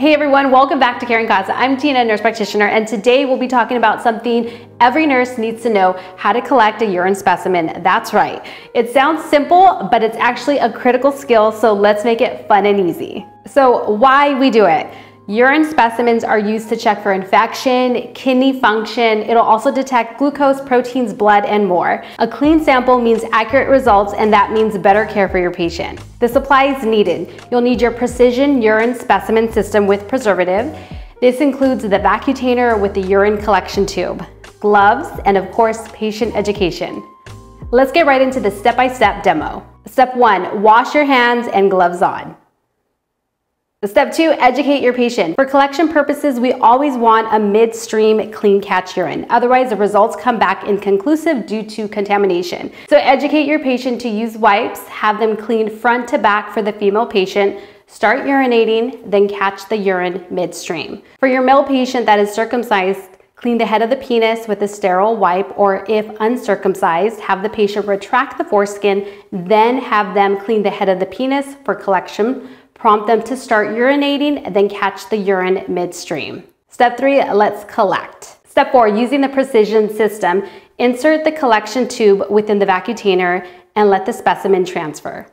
Hey everyone, welcome back to Caring Casa. I'm Tina, nurse practitioner, and today we'll be talking about something every nurse needs to know, how to collect a urine specimen. That's right. It sounds simple, but it's actually a critical skill, so let's make it fun and easy. So why we do it? Urine specimens are used to check for infection, kidney function. It'll also detect glucose, proteins, blood, and more. A clean sample means accurate results, and that means better care for your patient. The supply is needed. You'll need your precision urine specimen system with preservative. This includes the Vacutainer with the urine collection tube, gloves, and of course, patient education. Let's get right into the step-by-step -step demo. Step one, wash your hands and gloves on. Step two, educate your patient. For collection purposes, we always want a midstream clean catch urine. Otherwise, the results come back inconclusive due to contamination. So educate your patient to use wipes, have them clean front to back for the female patient, start urinating, then catch the urine midstream. For your male patient that is circumcised, Clean the head of the penis with a sterile wipe, or if uncircumcised, have the patient retract the foreskin, then have them clean the head of the penis for collection Prompt them to start urinating, and then catch the urine midstream. Step three, let's collect. Step four, using the precision system, insert the collection tube within the vacutainer and let the specimen transfer.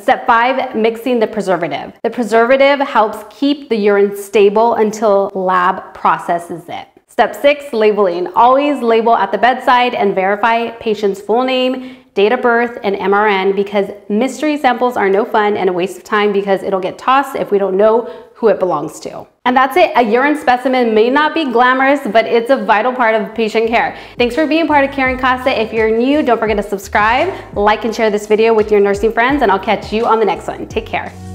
Step five, mixing the preservative. The preservative helps keep the urine stable until lab processes it. Step six, labeling. Always label at the bedside and verify patient's full name, date of birth, and MRN because mystery samples are no fun and a waste of time because it'll get tossed if we don't know who it belongs to. And that's it. A urine specimen may not be glamorous, but it's a vital part of patient care. Thanks for being part of Caring Casa. If you're new, don't forget to subscribe, like, and share this video with your nursing friends, and I'll catch you on the next one. Take care.